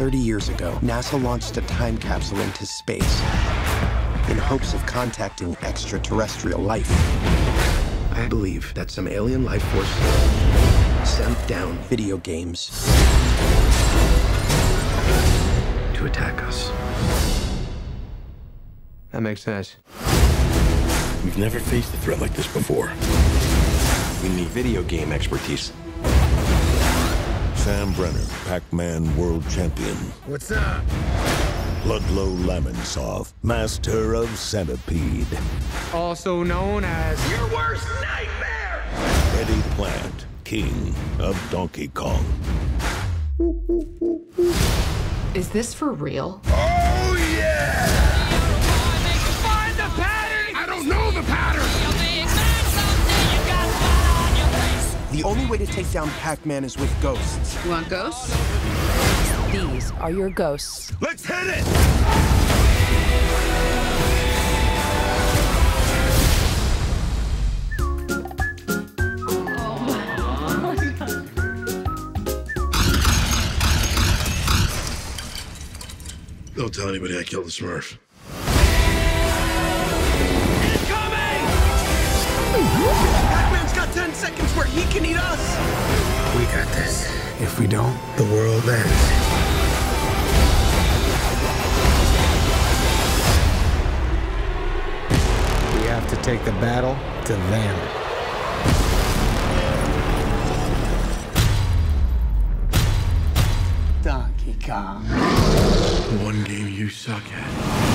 30 years ago, NASA launched a time capsule into space in hopes of contacting extraterrestrial life. I believe that some alien life force sent down video games to attack us. That makes sense. We've never faced a threat like this before. We need video game expertise. Sam Brenner, Pac-Man World Champion. What's up? Ludlow Lamonsoff, Master of Centipede. Also known as Your worst nightmare! Eddie Plant, King of Donkey Kong. Is this for real? Oh, yeah! Find the pattern! I don't know the pattern! The only way to take down Pac-Man is with ghosts. You want ghosts? These are your ghosts. Let's hit it! Don't tell anybody I killed the Smurf. He can eat us. We got this. If we don't, the world ends. We have to take the battle to them. Donkey Kong. One game you suck at.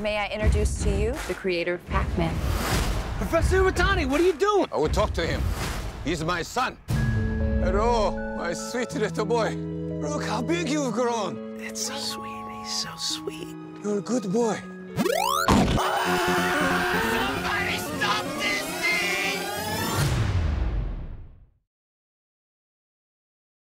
May I introduce to you The creator of Pac-Man. Professor Iwatani, what are you doing? I will talk to him. He's my son. Hello, my sweet little boy. Look how big you've grown. It's so sweet. He's so sweet. You're a good boy.